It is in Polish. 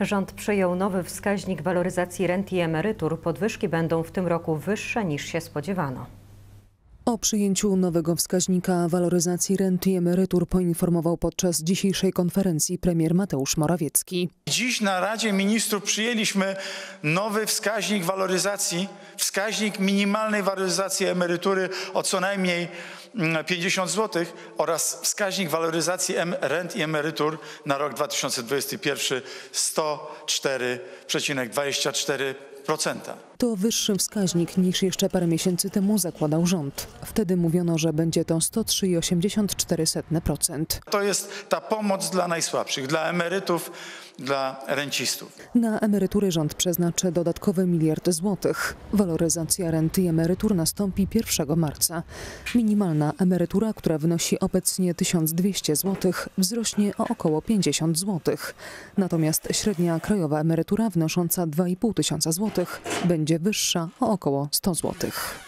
Rząd przyjął nowy wskaźnik waloryzacji rent i emerytur. Podwyżki będą w tym roku wyższe niż się spodziewano. O przyjęciu nowego wskaźnika waloryzacji rent i emerytur poinformował podczas dzisiejszej konferencji premier Mateusz Morawiecki. Dziś na Radzie Ministrów przyjęliśmy nowy wskaźnik waloryzacji, wskaźnik minimalnej waloryzacji emerytury o co najmniej mm, 50 zł oraz wskaźnik waloryzacji rent i emerytur na rok 2021 104,24%. To wyższy wskaźnik niż jeszcze parę miesięcy temu zakładał rząd. Wtedy mówiono, że będzie to 103,84%. To jest ta pomoc dla najsłabszych, dla emerytów, dla rencistów. Na emerytury rząd przeznaczy dodatkowy miliard złotych. Waloryzacja renty i emerytur nastąpi 1 marca. Minimalna emerytura, która wynosi obecnie 1200 zł, wzrośnie o około 50 zł. Natomiast średnia krajowa emerytura wynosząca 2,5 tysiąca złotych będzie wyższa o około 100 złotych.